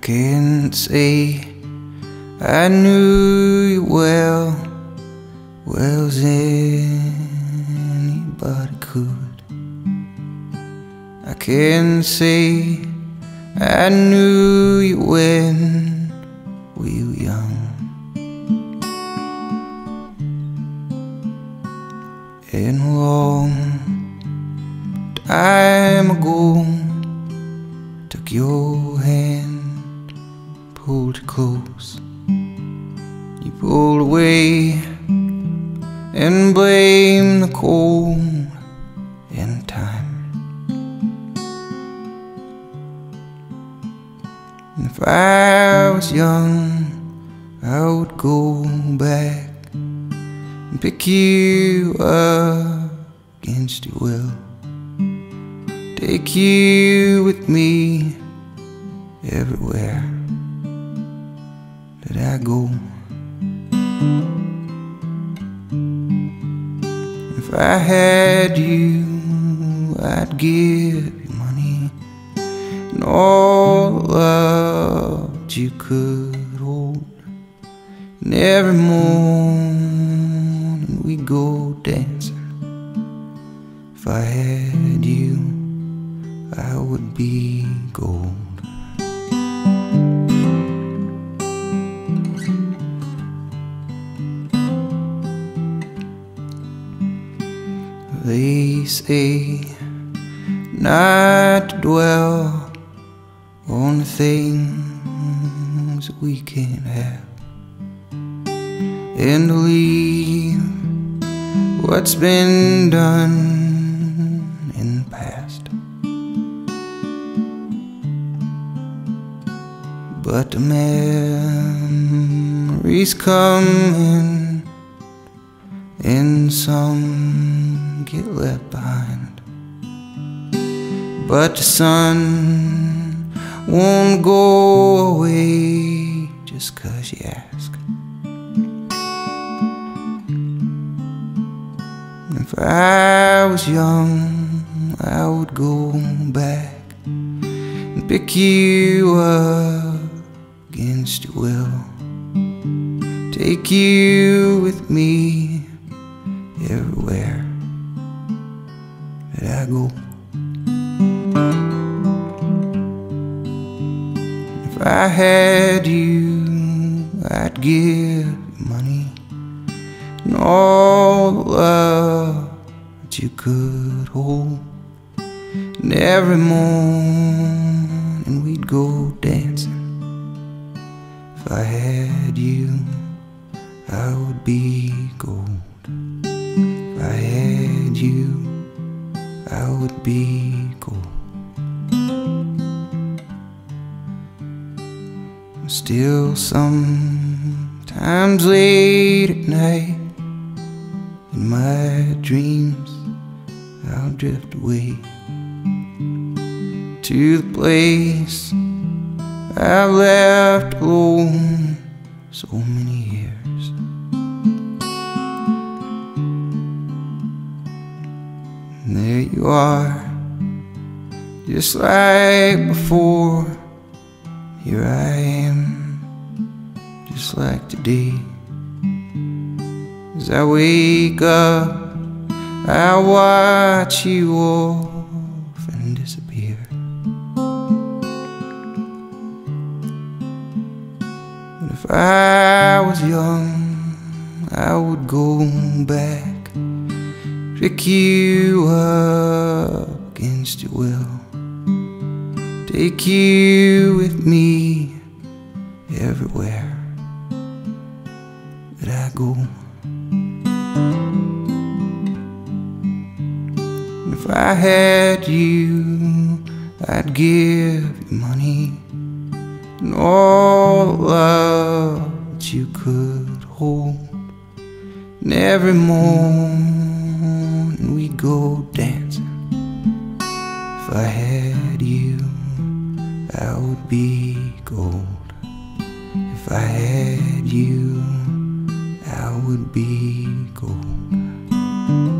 can't say I knew you well, well as anybody could. I can't say I knew you when we were young. And long time ago, took your hand, you close. You pulled away and blame the cold and time. And if I was young, I would go back and pick you up against your will. Take you with me everywhere that I go. If I had you, I'd give you money and all love you could hold. And every morning we go dancing. If I had you, I would be gold. Say not to dwell on the things we can't have and leave what's been done in the past. But the memories come in, and some get left behind. But the sun won't go away just cause you ask. If I was young, I would go back and pick you up against your will. Take you with me I go. If I had you, I'd give you money and all the love that you could hold. And every morning we'd go dancing. If I had you, I would be gold. If I had you, I would be gold. Still, sometimes late at night, in my dreams, I'll drift away to the place I've left alone so many years. And there you are, just like before. Here I am, just like today. As I wake up, I watch you off and disappear. But if I was young, I would go back, pick you up against your will, take you with me everywhere that I go. If I had you, I'd give you money and all the love that you could hold. And every morning I had you, I would be gold.